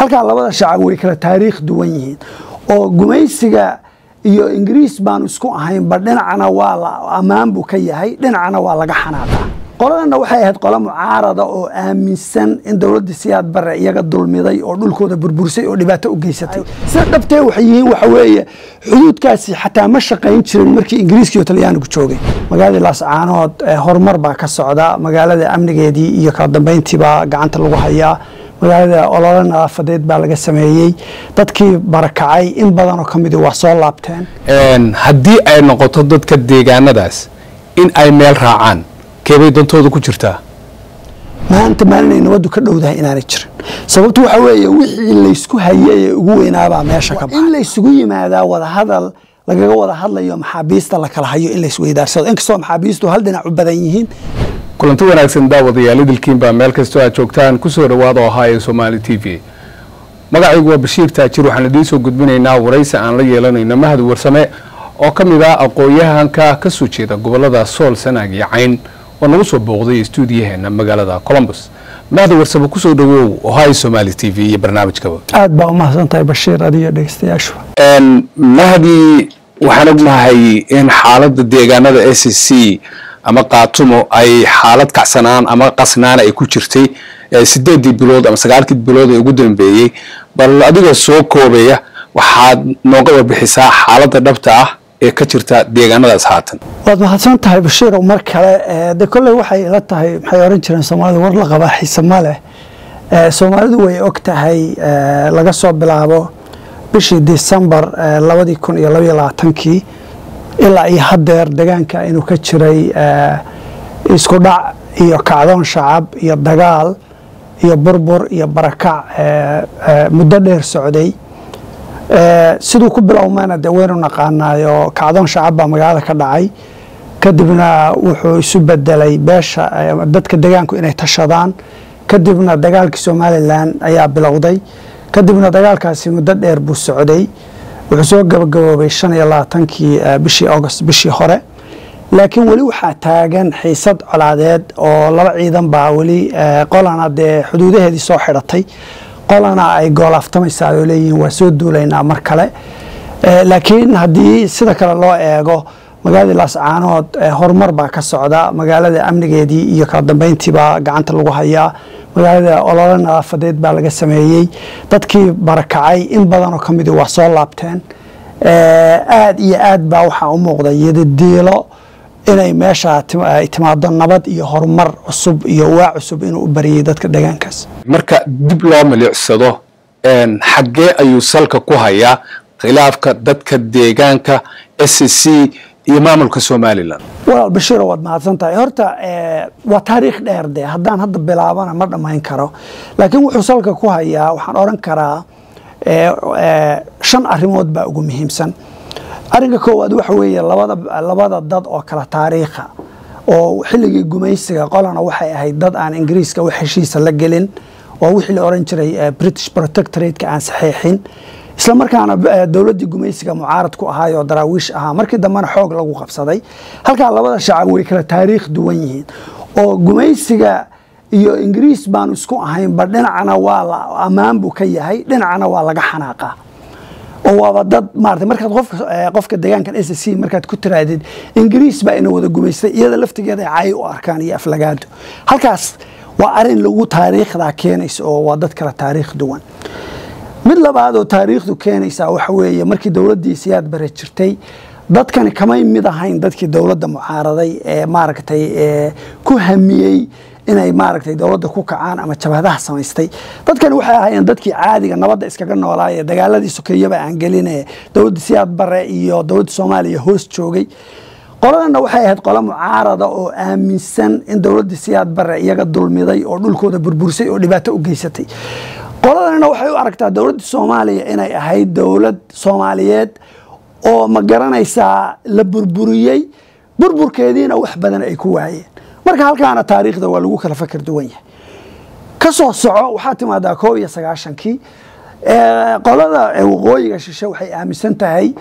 halkaa labada shacab way kala taariikh duwan yihiin. Oo gumaysiga iyo ingiriis baanu isku ahaynba dhinacna waa la ammaan buu ka yahay dhinacna waa laga xanaaqaa qoladana waxay ahayd qolo mucaarada oo aaminsan in dowladda siyaad bare iyaga dulmiday oo dhulkooda burbursay oo dhibaato u geysatay. Sida dhabtee waxay yihiin waxa weeye xuduudkaasi xataa ma shaqayn jirin markii ingiriiska iyo talyaanigu joogay. Magaaladii laascaanood horumar baa ka socda magaalada amnigeedii iyo kala dambeyntiibaa gacanta lagu hayaa magaalada ololo nadaafadeed baa laga sameeyey. Dadkii barakacay in badanoo ka midi waa soo laabteen. Haddii ay noqoto dadka deegaanadaas in ay meel raacaan keebay dantooda ku jirtaa? Maanta maalinay nabaddu ka dhowdahay inaanay jirin. Sababtu waxa weeye wixii laysku hayay ee ugu weynaabaa meesha ka baxay. In laysugu yimaadaa wadahadal lagaga wada hadlayo maxaabiista la kala hayo in laysweydaarsado inkastoo maxaabiistu hal dhinac u badan yihiin kulanti wanaagsan daawadayaal idilkiinbaa meel kastoo aad joogtaan ku soo dhawaada oo haayo somaali t v. Magacaygu waa bashiir taajir waxaan idiin soo gudbinaynaa waraysi aan la yeelanayno mahad warsame oo ka mid ah aqoon-yahanka ka soo jeeda gobollada sool sanaag iyo cayn oo nagu soo booqday stuudiyaheena magaalada colombus mahad warsame ku soo dhawow ohio somaali t v iyo barnaamijkaba aad baa u mahadsan tahay bashiir adiyo dhegeystayaashu mahdi waxaan ognahay in xaaladda deegaanada s c ama kaatumo ay xaalad kacsanaan ama qasnaan ay ku jirtay sideedii bilood ama sagaalkii bilood ee ugu dambeeyey. Bal adigoo soo koobaya waxaad nooga warbixisaa xaaladda dhabta ah ee ka jirta deegaanadaas haatan. Waad mahadsan tahay bashiirow mar kale de kolley waxay ila tahay maxay oran jireen soomaalida war la qabaa xiise ma leh. Soomaalidu way og tahay laga soo bilaabo bishii decembar labadii kun iyo labaiyo labaatankii ilaa iyo haddeer degaanka inuu ka jiray isku dhac iyo kacdoon shacab iyo dagaal iyo burbur iyo barakac muddo dheer socday. Siduu ku bilowmana dee waynu naqaanaayo kacdoon shacab baa magaalada ka dhacay. Kadibna wuxuu isu bedelay beesha dadka degaanku inay tashadaan. Kadibna dagaalkii somalilan ayaa bilowday. Kadibna dagaalkaasi muddo dheer buu socday wuxuu soo gabagaboobay shan iyo labaatankii bishii august bishii hore. Laakiin weli waxaa taagan xiisad colaadeed oo laba ciidan baa weli qolana dee xuduudaheedii soo xidhatay. Qolana ay goolaaftamaysaa oo leeyihiin waa soo duulaynaa mar kale. Laakiin haddii sida kale loo eego magaaladii laascaanood horumar baa ka socda magaalada amnigeedii iyo kala dambeyntiibaa gacanta lagu hayaa magaalada ololo nadaafadeed baa laga sameeyey. Dadkii barakacay in badanoo ka midi waa soo laabteen. Aad iyo aad baa waxaa u muuqda yadadiilo inay meesha timaado nabad iyo horumar cusub iyo waa cusub inuu u bariyey dadka degaankaas marka dib loo milicsado xaggee ayuu salka ku hayaa. Khilaafka dadka deegaanka s c iyo maamulka somalilan walaal bashiiro waad mahadsan tahay horta waa taariikh dheer de haddaan hadda bilaabana ma dhammayn karo. Laakiin wuxuu salka ku hayaa waxaan odhan karaa shan arrimood baa ugu muhiimsan. Arrinka koowaad waxa weeye labada labada dad oo kala taariikha oo xilligii gumaysiga qolana waxay ahayd dad aan ingiriiska wax heshiisa la gelin oo wixii la oran jiray british protectorate-ka aan saxiixin isla markaana dowladdii gumaysiga mucaarad ku ahaayoo daraawiish ahaa markii dambena xoog lagu qabsaday halkaa labada shacab way kala taariikh duwan yihiin. Oo gumaysiga iyo ingiriis baanu isku ahaynba dhinacna waa la ammaan buu ka yahay dhinacna waa laga xanaaqaa oo waaba dad maarata markaad qofka qofka deegaankan s c markaad ku tiraadid ingiriis baa ina wada gumaystay iyada laftigeeda ay caayi u arkaan iyo aflagaado halkaas waa arrin lagu taariikhdaa keenaysa oo waa dad kala taariikh duwan mid labaad oo taariikhdu keenaysaa waxa weeye markii dowladdii siyaad bare jirtay dadkani kamay mid ahayn dadkii dowladda mucaaraday ee maaragtay ku hamiyey inay maaragtay dowladda ku kacaan ama jabhadaha samaystay. Dadkani waxay ahaayeen dadkii caadiga nabadda iskaga noolaaye dagaaladii sokeeyaba aan geline dowladda siyaad bare iyo dowladda soomaaliya hoos joogay. Qoladana waxay ahayd qolo mucaarada oo aaminsan in dowladda siyaad bare iyaga dulmiday oo dhulkooda burbursay oo dhibaato u geysatay qoladanina waxay u aragtaa dowladda soomaaliya inay ahayd dowlad soomaaliyeed oo ma garanaysaa la burburiyey burburkeediina wax badan ay ku waayeen. Marka halkaana taariikhda waa lagu kala fakar duwan yahay. Ka soo soco waxaa timaadaa koob iyo sagaashankii qolada waqooyiga shishe waxay aaminsan tahay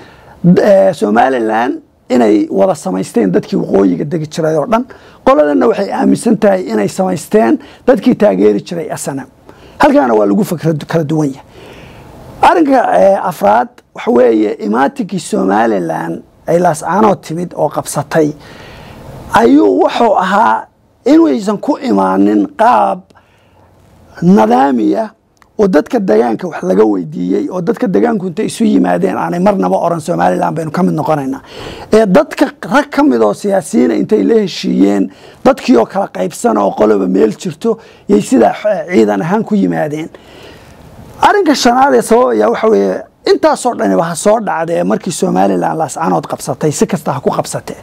somalilan inay wada samaysteen dadkii waqooyiga degi jiray oo dhan. Qoladana waxay aaminsan tahay inay samaysteen dadkii taageeri jiray asana halkaana waa lagu kala duwan yahay. Arrinka afraad waxa weeye imaatinkii somalilan ay laascaanood timid oo qabsatay ayuu wuxuu ahaa inaysan ku imaanin qaab nadaamiya oo dadka degaanka wax laga weydiiyey oo dadka degaanku intay isu yimaadeen aanay marnaba oran somalilan baynu ka mid noqonaynaa. Ee dadka rag ka mid oo siyaasiyiina intay la heshiiyeen dadkii oo kala qaybsan oo qoloba meel jirto yay sidaa ciidan ahaan ku yimaadeen. Arrinka shanaad ee sababaya waxa weeye intaasoo dhaniba ha soo dhacdee markii somalilan laascanood qabsatay si kasta ha ku qabsatee.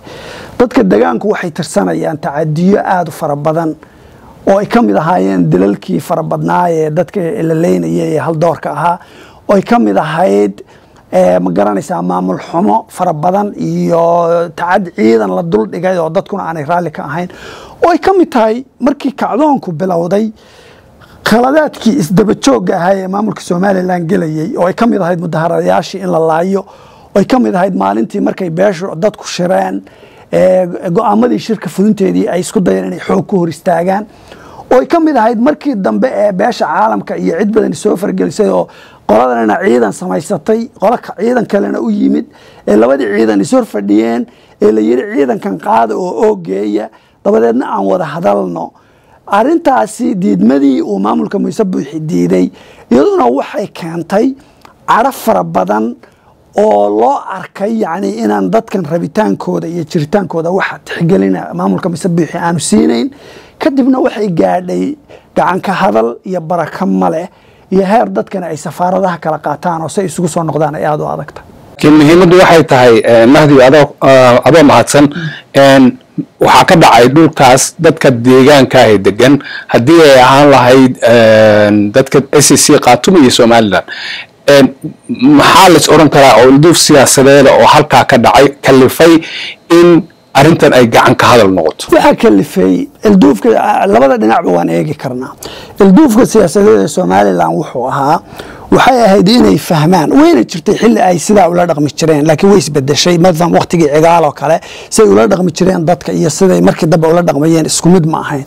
Dadka degaanku waxay tirsanayaan tacadiyo aada u fara badan oo ay ka mid ahaayeen dalalkii farabadnaa ee dadka la ee haldoorka ahaa oo ay ka mid ahayd ma garanaysaa maamul xumo fara badan iyo tacad ciidan la dul dhigay oo dadkuna aanay raalli ka ahayn oo ay ka mid tahay markii kacdoonku bilowday khaladaadkii isdabajoogga ahaa ee maamulka somalilan gelayey oo ay ka mid ahayd mudaharadayaashii in la laayo oo ay ka mid ahayd maalintii markay beeshu dadku shireen go'aamadii shirka fudinteedii ay isku dayeen inay xoog ku hor istaagaan oo ay ka mid ahayd markii dambe ee beesha caalamka iyo cid badani soo fargelisay oo qoladanina ciidan samaysatay qola ciidan kalena u yimid ee labadii ciidan ishor fadhiyeen ee la yidhi ciidankan qaada oo oogeeya dabadeedna aan wada hadalno. Arintaasi diidmadii uu maamulka muuse buuxi diiday iyaduna waxay keentay caro fara badan oo loo arkay yani inaan dadkan rabitaankooda iyo jiritaankooda waxa tixgelina maamulka mise buuxi aanu siinayn. Kadibna waxay gaadhay gacanka hadal iyo baraka maleh iyo heer dadkana ay safaaradaha kala qaataan oo say isugu soo noqdaan ay aada u adagta. Muhiimaddu waxay tahay mahdi adoo adoo mahadsan waxaa ka dhacay dhulkaas dadka deegaanka ee degan haddii ay ahaan lahayd dadka s c khaatuma iyo somalilan maxaa lais oran karaa oo ilduuf siyaasadeeda oo halkaa ka dhacay kalifay in arintan ay gacan ka hadal noqoto? Waxaa kalifay ilduufka labada dhinacba waan eegi karnaa. Ilduufka siyaasadeed ee somalilan wuxuu ahaa waxay ahayd inay fahmaan wayna jirtay xilli ay sidaa ula dhaqmi jireen laakiin way isbedeshay maalan waktigii cigaal oo kale siday ula dhaqmi jireen dadka iyo siday markii dambe ula dhaqmayeen isku mid ma ahayn.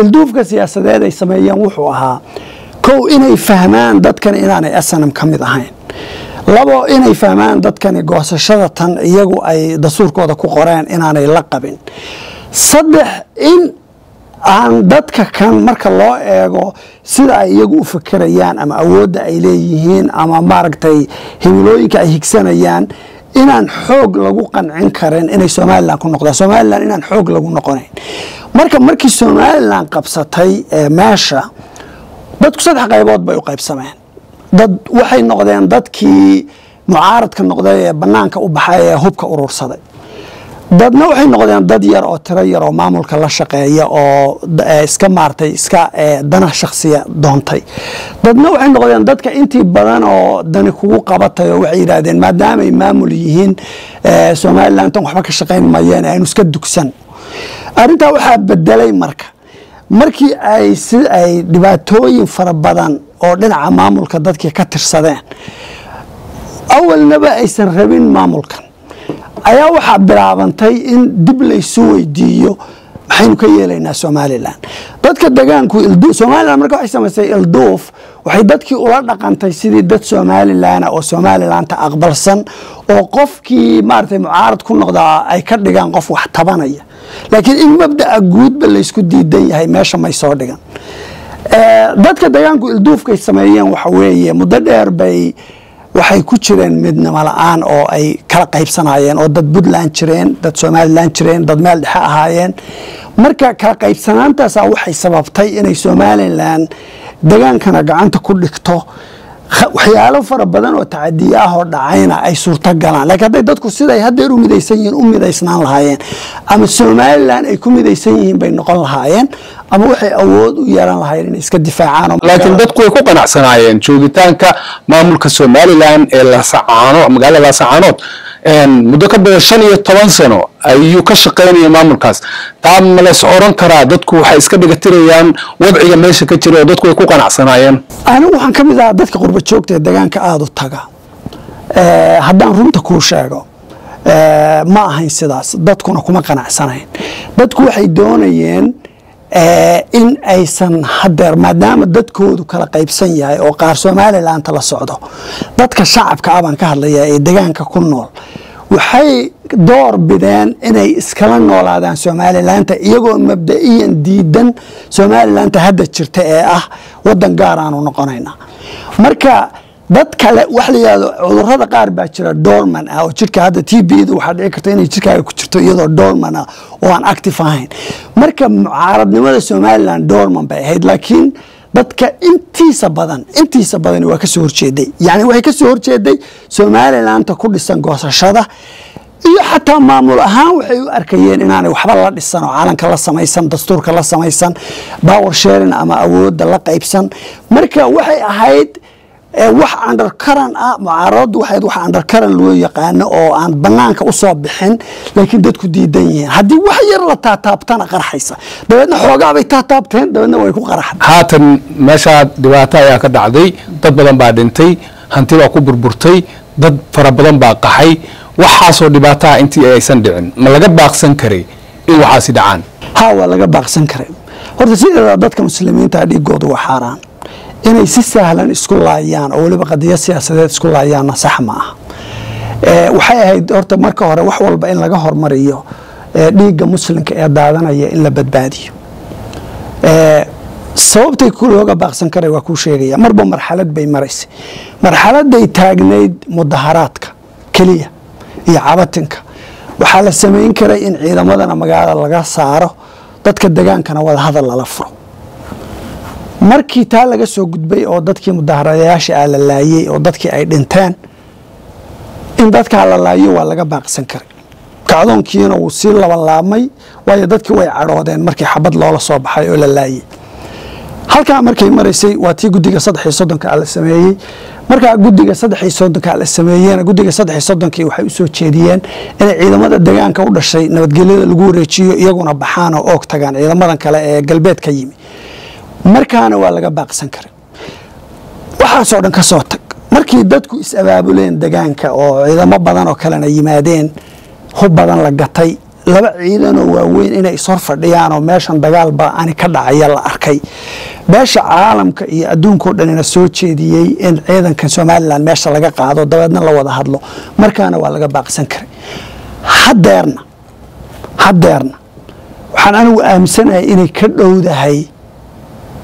Ilduufka siyaasadeed ay sameeyeen wuxuu ahaa kow inay fahmaan dadkan inaanay asanam ka mid ahayn. Labo inay fahmaan dadkani goosashada tan iyagu ay dastuurkooda ku qoreen inaanay la qabin. Saddex in aan dadka kan marka loo eego sida ay iyagu u fakerayaan ama awoodda ay leeyihiin ama maaragtay himilooyinka ay higsanayaan inaan xoog lagu qancin karin inay somalilan ku noqdaan. Somalilan inaan xoog lagu noqonayn. Marka markii somalilan qabsatay meesha dadku saddex qaybood bay u qaybsameen. Dad waxay noqdeen dadkii mucaaradka noqday ee banaanka u baxay ee hubka urursaday. Dadna waxay noqdeen dad yar oo tiro yar oo maamulka la shaqeeya oo iska maartay iska dana shaksiya doontay. Dadna waxay noqdeen dadka intii badan oo dani kugu qabatay oo waxay yidhaahdeen maadaamay maamul yihiin somalilan tan waxba ka shaqayn mayeen aynu iska dugsan. Arrintaa waxaa bedelay marka markii ay si ay dhibaatooyin fara badan oo dhinaca maamulka dadkii ka tirsadeen awalnaba aysan rabin maamulkan ayaa waxaa bilaabantay in dib laysu weydiiyo maxaynu ka yeelaynaa somalilan dadka degaanku somalilan marka waxay samaysay ilduuf waxay dadkii ula dhaqantay sidii dad somalilana oo somalilanta aqbalsan oo qofkii maaragtay mucaarad ku noqdaa ay ka dhigaan qof wax tabanaya laakiin in mabda'a guudba laysku diidan yahay meesha may soo dhigan. Dadka degaanku ilduufkay sameeyeen waxa weeye muddo dheer bay waxay ku jireen midnimo la'aan oo ay kala qaybsanayeen oo dad puntland jireen dad somalilan jireen dad meel dhexe ahaayeen. Marka kala qaybsanaantaasa waxay sababtay inay somalilan degaankana gacanta ku dhigto waxyaalo fara badan oo tacadiye ah oo dhacayna ay suurto galaan lakiin hadday dadku siday haddeer u midaysan yihiin u midaysnaan lahaayeen. Ama somalilan ay ku midaysan yihiin bay noqon lahaayeen. Ama waxay awood u yeelan lahaayeen inay iska difaacaan laakiin dadku way ku qanacsanaayeen joogitaanka maamulka somalilan ee lasacaano magaalada laasacaanood muddo ka badan shan iyo toban sano ayuu ka shaqaynaya maamulkaas. Taa ma lays oran karaa dadku waxay iska dhigatirayaan wadciga meesha ka jira oo dadku way ku qanacsanaayeen anigu waxaan ka mid ahaa dadka qurba joogta ee degaanka aada u taga. Haddaan runta kuu sheego ma ahayn sidaas dadkuna kuma qanacsanayn dadku waxay doonayeen in aysan hadeer maadaama dadkoodu kala qaybsan yahay oo qaar somalilanka la socdo dadka shacabka ah baan ka hadlaya ee degaanka ku nool waxay door bideen inay iskala noolaadaan somalilanta iyagoo mabda'iyan diidan somalilanta hadda jirta ee ah wadan gaar aanu noqonayna. Marka dad kale wax la yihahdo cudurrada qaar baa jira dorman ah oo jirka hadda t b da waxaa dhici karta inay jirkaaga ku jirto iyadoo dorman ah oo aan active ahayn. Marka mucaaradnimada somalilan dorman bay ahayd laakiin dadka intiisa badan intiisa badani waa ka soo horjeeday. Yani waxay ka soo horjeeday somalilanta ku dhisan goosashada iyo xataa maamul ahaan waxay u arkayeen inaanay waxba la dhisan oo calanka la samaysan dastuurka la samaysan power sharing ama awoodda la qaybsan. Marka waxay ahayd wax undercaran ah mucaaradadu waxayd wax undercaran loo yaqaano oo aan banaanka u soo bixin laakiin dadku diidan yihiin. Haddii wax yar la taataabtana qarxaysa. Dabeedna xoogaabay taataabteen dabeedna way ku qaraxda haatan meeshaa dhibaato ayaa ka dhacday dad badan baa dhintay hanti baa ku burburtay dad fara badan baa qaxay. Waxaasoo dhibaataha intii aysan dhicin. Ma laga baaqsan karay in waxaasi dhacaan? Ha waa laga baaqsan karay. Horta sideeda dadka muslimiinta dhiigoodu waa xaaraan inay si sahlan isku laayaan oo weliba qadiyo siyaasadeed isku laayaanna sax ma ah waxay ahayd horta marka hore wax walba in laga hormariyo dhiigga muslimka ee daadanaya in la badbaadiyo. Sababtay looga baaqsan karay waa kuu sheegaya marba marxalad bay maraysay. Marxaladay taagnayd mudaharaadka keliya iyo cabatinka. Waxaa la samayn karay in ciidamadana magaalada laga saaro dadka degaankana wadahadal lala furo markii taa laga soo gudbay oo dadkii mudaharadayaasha ah la laayey oo dadkii ay dhinteen in dadkaa la laayo waa laga baaqsan karay. Kacdoonkiina wuu sii labanlaabmay waayo dadkii way cadhoodeen markii xabad loola soo baxay oo la laayey halkaa markay maraysay waa tii guddiga saddex iyo soddonka la sameeyey. Markaa guddiga saddex iyo soddonka la sameeyeen guddiga saddex iyo soddonkii waxay u soo jeediyeen inay ciidamada degaanka u dhashay nabadgelyada lagu wareejiyo iyaguna baxaan oo oog tagaan ciidamadan kale ee galbeed yimi markaana waa laga baaqsan karay. Waxaasoo dhan ka soo tag. Markii dadku is-abaabuleen degaanka oo ciidamo badan oo kalena yimaadeen hub badan la gatay. Laba ciidanoo waaweyn inay ishor fadhiyaan oo meeshan dagaalba ani ka dhacaya la arkay. Beesha caalamka iyo adduunkao dhanina soo jeediyey in ciidankan somalilan meesha laga qaado dabeedna la wada hadlo. Markaana waa laga baaqsan karay. Hadeerna hadeerna waxaan anigu aaminsanahay inay ka dhowdahay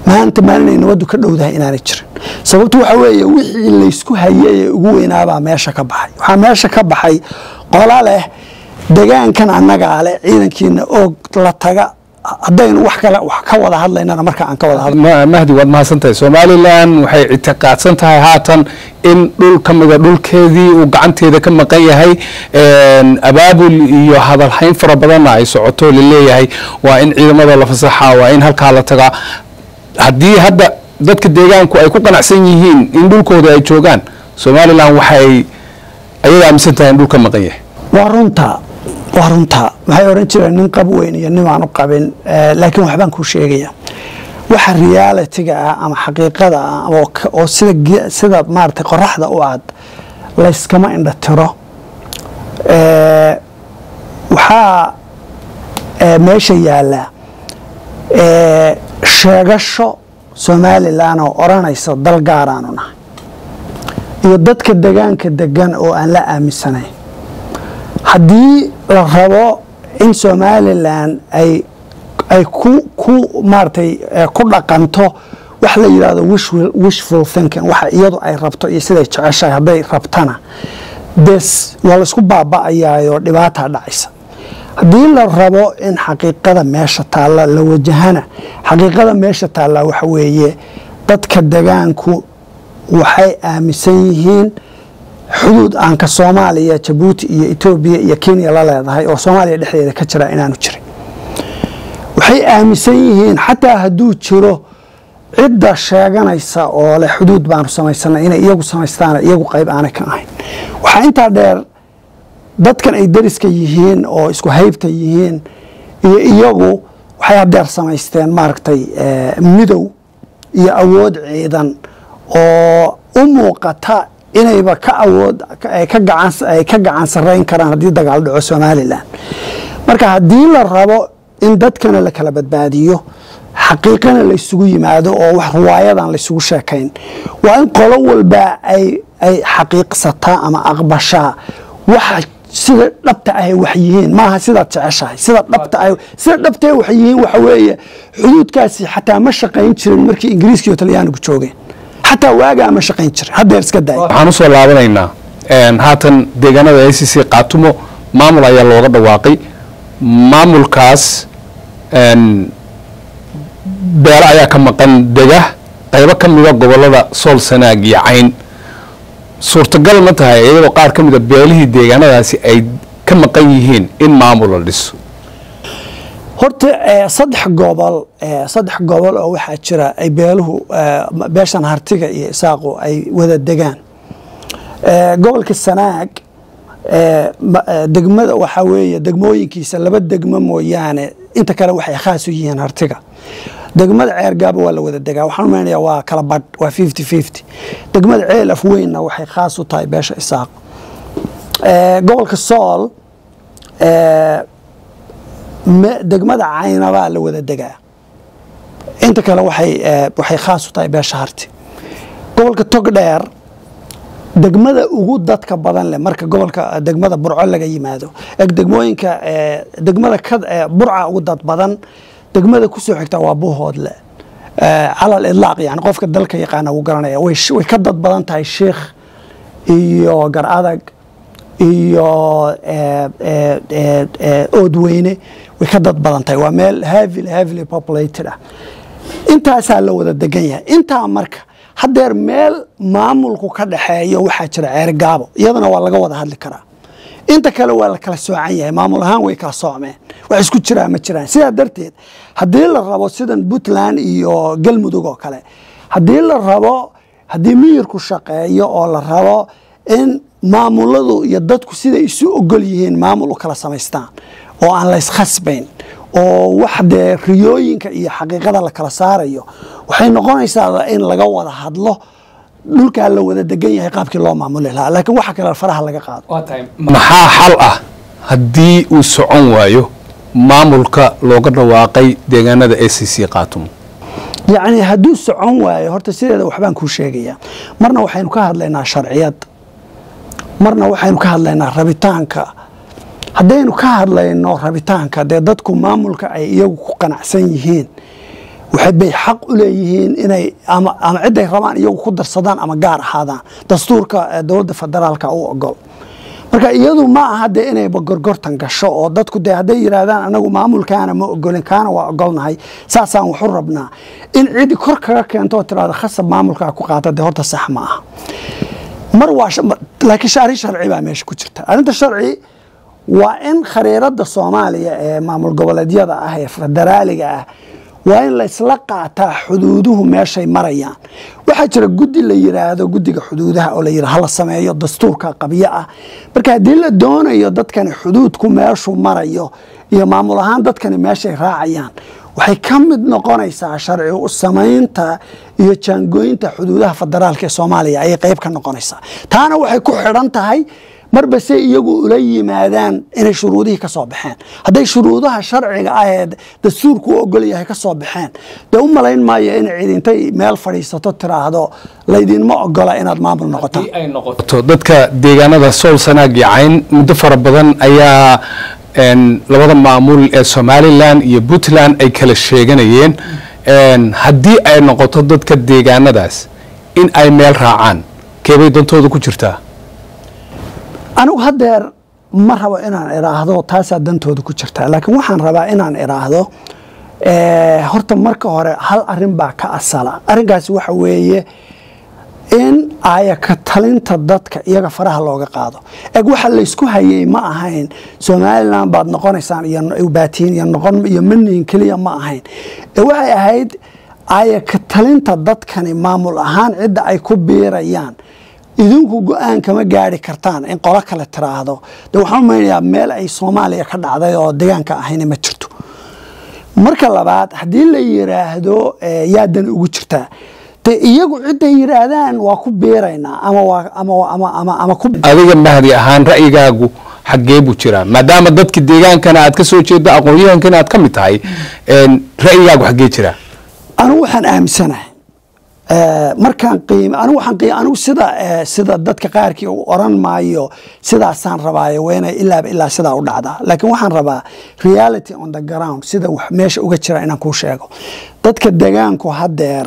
maanta maalinay nabaddu ka dhowdahay inaanay jirin. Sababto waxaa weeye wixii laysku hayay ee ugu weynaabaa meesha ka baxay. Waxaa meesha ka baxay qola leh degaankan annagaa leh ciidankiina oog la taga. Haddaynu wax kale wax ka wada hadlaynana marka aan ka wada hadla waad mahadsantahay. Somalilan waxay ictiqaadsan tahay haatan in dhul ka mida dhulkeedii uu gacanteeda ka maqan yahay. Abaabul iyo hadalhayn fara badanna ay socoto la leeyahay waa in ciidamada la fasaxa waa in halkaa la tagaa haddii hadda dadka deegaanku ay ku qanacsan yihiin in dhulkooda ay joogaan somalilan waxay ayaga aaminsan tahay in dhul ka maqan yahay. Waa runta waa runta. Waxay odhan jireen nin qab weyn iyo nin aan u qabin laakiin waxbaan kuu sheegaya. Waxa realitiga ah ama xaqiiqada ah oo sida maaragtay qoraxda u cad layskama indha tiro. Waxaa meesha yaalla sheegasho somalilan oo odhanaysa dal gaaraanu nahay. Iyo dadka degaanka degan oo aan la aaminsanayn haddii la rabo in somalilan ay ay ku maaratay ku dhaqanto wax la yidhahdo wishful thinking waxa iyadu ay rabto iyo siday jeceshahay hadday rabtana des waa la isku baaba'ayaayoo dhibaataa dhacaysa haddii la rabo in xaqiiqada meesha taalla la wajahana xaqiiqada meesha taalla waxa weeye dadka degaanku waxay aaminsan yihiin xuduud aanka soomaaliya jabuuti iyo etoobiya iyo kenya la leedahay oo soomaaliya dhexdeeda ka jira inaanu jirin. Waxay aaminsan yihiin xataa hadduu jiro cidda sheeganaysa oo leh xuduud baanu samaysanay inay iyagu samaystaan iyagu qayb aanay ka ahayn. Waxaa intaa dheer dadkan ay dariska yihiin oo isku haybta yihiin iyo iyagu waxay hadeer samaysteen maaragtay midow iyo awood ciidan oo u muuqata inayba ka awood ay ka gacan sarayn karaan haddii dagaal dhaco somalilan marka haddii la rabo in dadkana la kala badbaadiyo xaqiiqana laysugu yimaado oo wax ruwaayadan laysugu sheekayn waa in qolo walba ay ay xaqiiqsataa ama aqbashaa waxa sida dhabta ahay wax yihiin. Maaha sidaad jeceshahay sida dhabta ah sida dhabta wax yihiin waxa weeye xuduudkaasi xataa ma shaqayn jirin markii ingiriiska iyo talyaanigu joogeen. Xataa waagaa ma shaqayn jirin. Haddeer iska daay. Waxaan u soo laabanaynaa haatan deegaanada a c c qaatumo maamul ayaa looga dhawaaqay. Maamulkaas beelo ayaa ka maqan dega qaybo ka mida gobollada sool sanaag iyo cayn suurtagal ma tahay iyadoo qaar ka mida beelihii deegaanadaasi ay ka maqan yihiin in maamul la dhiso. Horta saddex gobol saddex gobol oo waxaa jira ay beeluhu beeshan hartiga iyo isaaqu ay wada degaan. Gobolka sanaag degmada waxaa weeye degmooyinkiisa laba degmo mooyaane inta kale waxay khaas u yihiin hartiga degmada ceergaaba waa la wada degaa. Waxaan umaynaya waa kala badh waa fifty fifty degmada ceel af weynna waxay khaas u tahay beesha isaaq. Gobolka sool degmada caynabaa la wada degaa. Inta kale waxay waxay khaas u tahay beesha harti. Gobolka togdheer degmada ugu dadka badan leh marka gobolka degmada burco laga yimaado eg degmooyinka degmada burca ugu dad badan degmada ku soo xigta waa buuhoodle calal idlaaq yani qofka dalka yaqaana wuu garanaya. Way ka dad badan tahay sheikh iyo gar adag iyo oodweyne way ka dad badan tahay. Waa meel heavily heavily populated ah. Intaasaa la wada degan yahay. Intaa marka haddeer meel maamulku ka dhaxeeyo waxaa jira ceergaabo iyadana waa laga wada hadli karaa inta kale waa la kala soocan yahay maamul ahaan way kala soocmeen. Wax isku jiraa ma jiraan. Sidaa darteed haddii la rabo sidan puntland iyo galmudug oo kale haddii la rabo haddii miyirku shaqeeyo oo la rabo in maamuladu iyo dadku siday isu ogol yihiin maamul u kala samaystaan oo aan la yskhasbayn oo wax dee riyooyinka iyo xaqiiqada la kala saarayo waxay noqonaysaa in laga wada hadlo dhulkaa la wada degan yahay qaabkii loo maamuli lahaa. Laakiin waxa kale faraha laga qaado. Maxaa xal ah? Haddii uu socon waayo maamulka looga dhawaaqay deegaanada a c c qaatumo yacni hadduu socon waayo horta sideeda waxbaan kuu sheegayaa. Marna waxaynu ka hadlaynaa sharciyad. Marna waxaynu ka hadlaynaa rabitaanka. Haddaynu ka hadlayno rabitaanka dee dadku maamulka ay iyagu ku qanacsan yihiin waxbay xaq u leeyihiin inay ama ciday rabaan iyagu ku darsadaan ama gaar ahaadaan. Dastuurka dowladda federaalka u ogol marka iyadu ma aha dee inayba gorgortan gasho oo dadku dee hadday yidhaahdaan anagu maamulkaana ma ogolin kaana waa ogolnahay saasaan waxu rabnaa in cidi kor kaga keento oo tirahda khasab maamulkaa ku qaata dee horta sax ma aha. Mar waa laakiin sharci baa meesha ku jirta. Arrinta sharci waa in khariirada soomaaliya ee maamul goboleedyada ah ee federaaliga ah waa in laysla qaataa xuduuduhu meeshay marayaan. Waxaa jira guddi la yiraahdo guddiga xuduudaha oo la yira hala sameeyo dastuurka qabyo ah. Marka haddii la doonayo dadkani xuduudku meeshuu marayo iyo maamul ahaan dadkani meeshay raacayaan waxay ka mid noqonaysaa sharci u samaynta iyo jaangooyinta xuduudaha federaalka ee soomaaliya ayay qayb ka noqonaysaa. Taana waxay ku xidhan tahay marba se iyagu ula yimaadaan inay shuruudihii ka soo baxeen. Hadday shuruudaha sharciga ah ee dastuurku u ogol yahay ka soo baxeen dee u malayn maayo in cid intay meel fadhiisato tiraahdo laydinma ogola inaad maamul ay noqoto. Dadka deegaanada sool sanaag iyo cayn muddo fara badan ayaa labada maamul ee somalilan iyo puntland ay kala sheeganayeen. Haddii ay noqoto dadka deegaanadaas in ay meel raacaan keebay dantooda ku jirtaa anigu haddeer ma rabo inaan idhaahdo taasaa dantooda ku jirtaa. Laakiin waxaan rabaa inaan idhaahdo horta marka hore hal arrin baa ka asala. Arrinkaasi waxa weeye in aya ka talinta dadka iyaga faraha looga qaado. Eg waxa laysku hayey ma ahayn. Somalilan baad noqonaysaan iyo baatiin iyo noqon iyo manihin keliya ma ahayn. Waxay ahayd aya ka talinta dadkani maamul ahaan cidda ay ku biirayaan idinku go'aan kama gaari kartaan in qolo kale tiraahdo de waxaan umaynayaa meel ay soomaaliya ka dhacday oo deegaanka ahayna ma jirto. Marka labaad haddii la yiraahdo yaadan ugu jirtaa de iyagu cidday yiraahdaan waa ku biiraynaa ama waa ama ama ama ama ku adiga mahdi ahaan ra'yigaagu xaggee buu jiraa maadaama dadka deegaankana aad ka soo jeedo aqoon-yahankana aad ka mid tahay ra'yigaagu xaggee jiraa. Anigu waxaan aaminsanahay markaan anigu sida sida dadka qaarkii uu oran maayo sidaasaan rabaayo inay ilaaba ilaa sidaa u dhacdaa. Laakiin waxaan rabaa reality on the ground sida meesha uga jira inaan kuu sheego. Dadka degaanku haddeer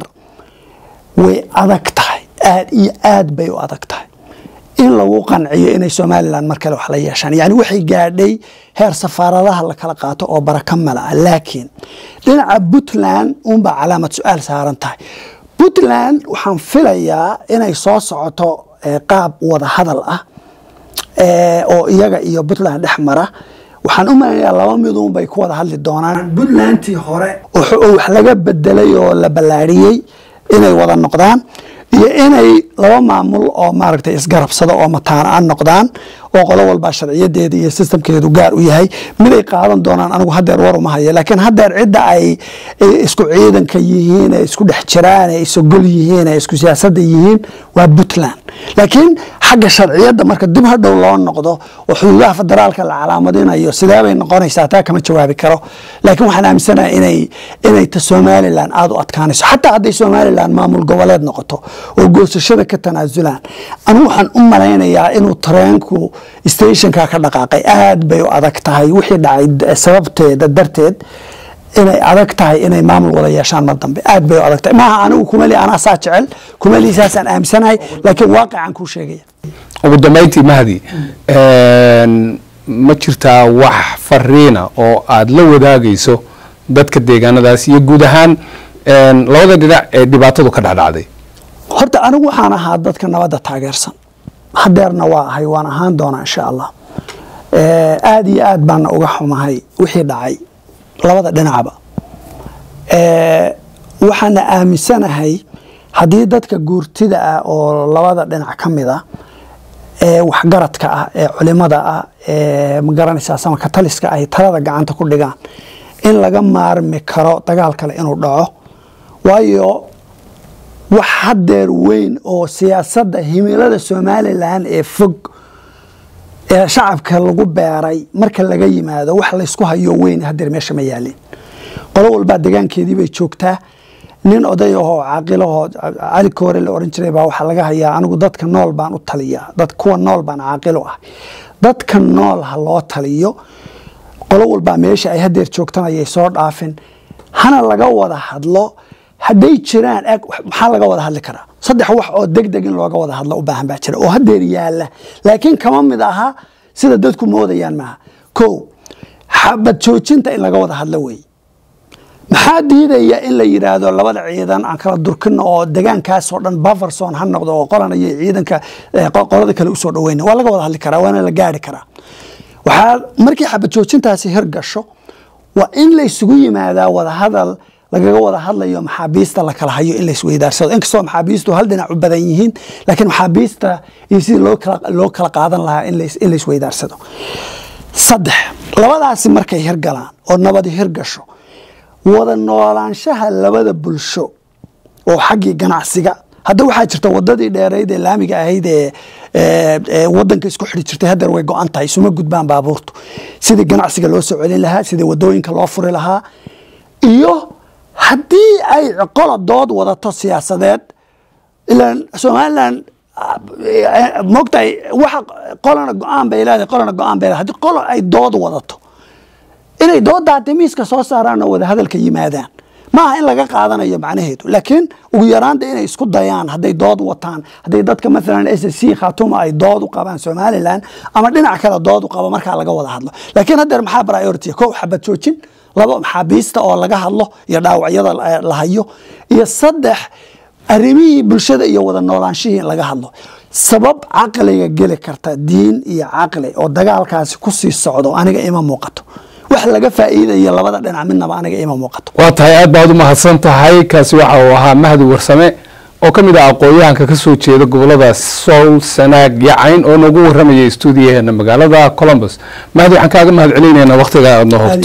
way adag tahay aad iyo aad bay u adag tahay. In lagu qanciyo inay somalilan mar kale wax la yeeshaan. Yani waxay gaadhay heer safaaradaha la kala qaato oo baraka mala ah. Laakiin dhinaca puntland unbaa calaamad su'aal saaran tahay puntland waxaan filayaa inay soo socoto qaab wada hadal ah oo iyaga iyo puntland dhex mara. Waxaan u maleynayaa laba midun bay ku wada hadli doonaan. Puntlandtii hore oo wax laga bedelay oo la ballaariyey inay wada noqdaan iyo inay laba maamul oo maaragtay isgarabsado oo mataanaan noqdaan oo qolo walbaa sharciyadeeda iyo sistamkeedu gaar u yahay miday qaadan doonaan anigu hadeer war uma hayo. Laakiin hadeer cidda ay isku ciidanka yihiin ee isku dhex jiraan ee isogol yihiin ee isku siyaasadda yihiin waa puntland laakiin xagga sharciyadda marka dib hadhow loo noqdo oo xuduudaha federaalka la calaamadinayo. Sidee bay noqonaysaa? Taa kama jawaabi karo. Laakiin waxaan aaminsanaha inay inay ta somalilan aada u adkaanayso xataa hadday somalilan maamul goboleed noqoto oo goosashada ka tanaasulaan anigu waxaan u malaynayaa inuu tareenku stationka ka dhaqaaqay. Aad bay u adag tahay wixii dhacay sababteeda darteed inay adag tahay inay maamul wada yeeshaan mar dambe. Aad bay u adag tahay. Maaha anigu kumali anaa saa jecel kumali saasaan aaminsanahay laakiin waaqicaan kuu sheegaya ugu dambayntii mahdi ma jirtaa wax fariina oo aad la wadaagayso dadka deegaanadaas iyo guud ahaan labada dhinac ee dhibaatadu ka dhexdhacday? Horta anigu waxaan ahaa dadka nabadda taageersan. Hadeerna waa ahay waan ahaan doonaa insha allah. Aada iyo aad baana uga xumahay wixii dhacay labada dhinacba waxaana aaminsanahay haddii dadka guurtida ah oo labada dhinac ka mid a ee waxgaradka ah ee culimada ah ee ma garanaysaa samaka taliska ay talada gacanta ku dhigaan in laga maarmi karo dagaal kale inuu dhaco. Waayo wax hadeer weyn oo siyaasadda himilada somalilan ee fog shacabka lagu beeray marka laga yimaado wax laysku hayo weyn hadeer meesha ma yaalin. Qolo walbaa degaankeedii bay joogtaa. Nin oday ahoo caaqilahoo cali koore la oran jiray baa waxaa laga hayaa anigu dadka nool baan u taliyaa. Dad kuwa nool baan caaqilo ah dadka nool ha loo taliyo. Qolo walbaa meesha ay hadeer joogtan ayay soo dhaafin hana laga wada hadlo. Hadday jiraan eg maxaa laga wada hadli karaa saddex wax oo deg deg in looga wada hadlo u baahan baa jira oo hadeer yaalla laakiin kama mid aha sida dadku moodayaan maaha. Ko xabad joojinta in laga wada hadlo wey. Maxaa diidaya in la yidhaahdo labada ciidan aan kala durkino oo degaankaasoo dhan baferson ha noqdo oo qolanayo ciidanka qolada kale u soo dhaweyna waa laga wada hadli karaa waana la gaari karaa. Waxaa markii xabad joojintaasi hirgasho waa in laysugu yimaadaa wadahadal lagaga wada hadlayo maxaabiista la kala hayo in laisweydaarsado inkastoo maxaabiistu hal dhinac u badan yihiin laakiin maxaabiista iyo sidii loo kala qaadan lahaa in laisweydaarsado saddex labadaasi markay hirgalaan oo nabadi hirgasho wada noolaanshaha labada bulsho oo xaggii ganacsiga hadda waxaa jirta wadadii dheerayd ee laamiga ahayd ee wadanka isku xiri jirtay hadeer way go-an tahay. Isuma gudbaan baabuurtu. Sidii ganacsiga loo soo celin lahaa sidii waddooyinka loo furi lahaa iyo haddii ay qola dood wadato siyaasadeed ilaan somalilan moogtahay waxa qolana go'aan bay leedahay qolana go'aan bay leedahay haddii qolo ay dood wadato inay doodda miiska soo saaraan oo wada hadalka yimaadaan. Maaha in laga qaadanayo macnaheedu. Laakiin ugu yaraanta inay isku dayaan hadday dood wataan hadday dadka maalan s c khatuma ay dood u qabaan somalilan ama dhinac kale dood u qabo markaa laga wada hadlo. Laakiin haddeer maxaa priority? Kow xabad joojin labo maxaabiista oo laga hadlo iyo dhaawacyada la hayo iyo saddex arrimihii bulshada iyo wada noolaanshihii in laga hadlo. Sabab caqliga geli karta diin iyo caqli oo dagaalkaasi ku sii socdo aniga ima muuqato. Wax laga faa'iidayo labada dhinac midnaba aniga ima muuqato. Waa tahay aad baad u mahadsan tahay kaasi waxa uu ahaa mahdi warsame oo ka mid ah aqoon-yahanka jeeda gobollada sool sanaag yacayn oo noogu warramayay stuudiyaheena magaalada colombus mahdi waxaan kaaga mahad celinaynaa wakhtiga aad noo aad